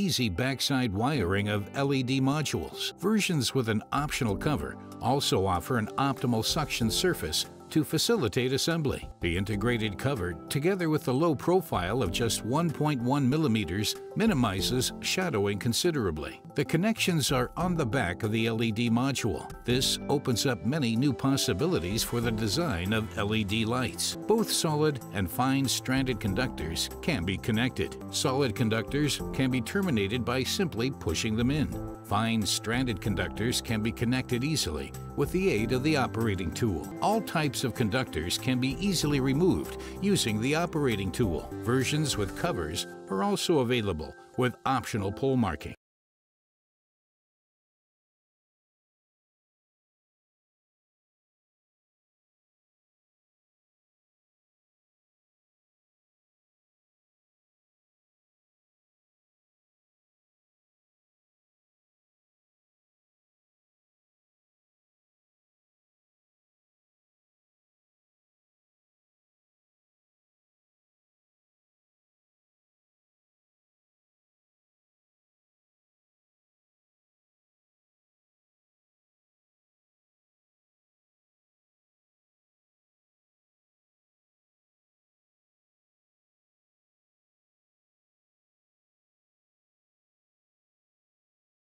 easy backside wiring of LED modules. Versions with an optional cover also offer an optimal suction surface to facilitate assembly. The integrated cover, together with the low profile of just 1.1 millimeters, minimizes shadowing considerably. The connections are on the back of the LED module. This opens up many new possibilities for the design of LED lights. Both solid and fine stranded conductors can be connected. Solid conductors can be terminated by simply pushing them in. Fine stranded conductors can be connected easily with the aid of the operating tool. All types of conductors can be easily removed using the operating tool. Versions with covers are also available with optional pole marking.